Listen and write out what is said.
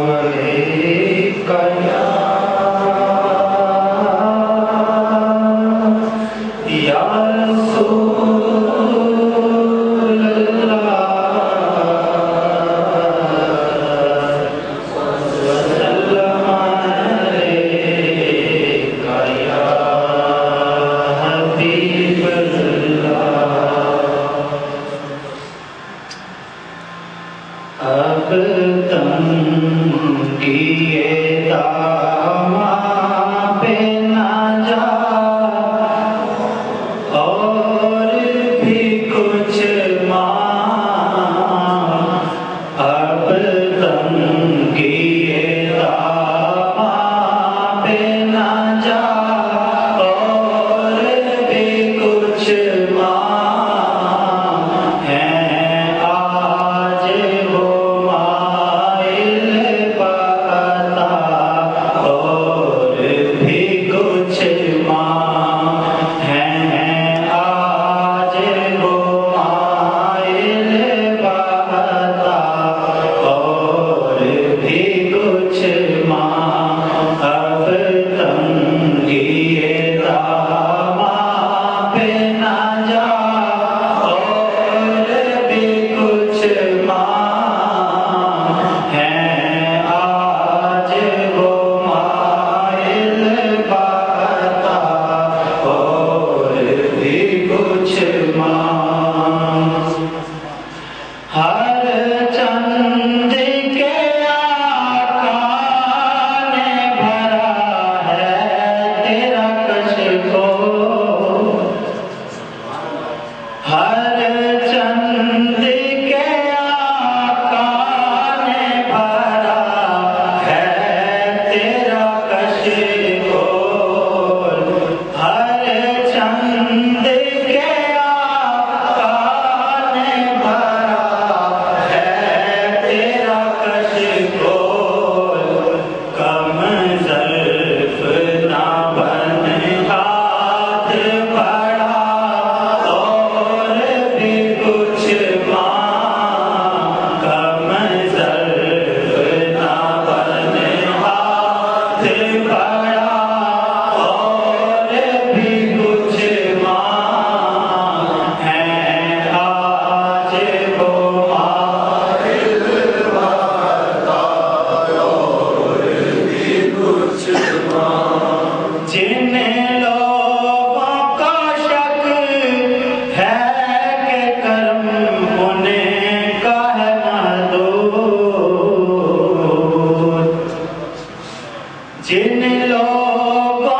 Amen. دن لو